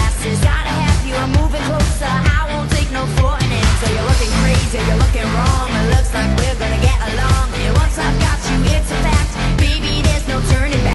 glasses. Out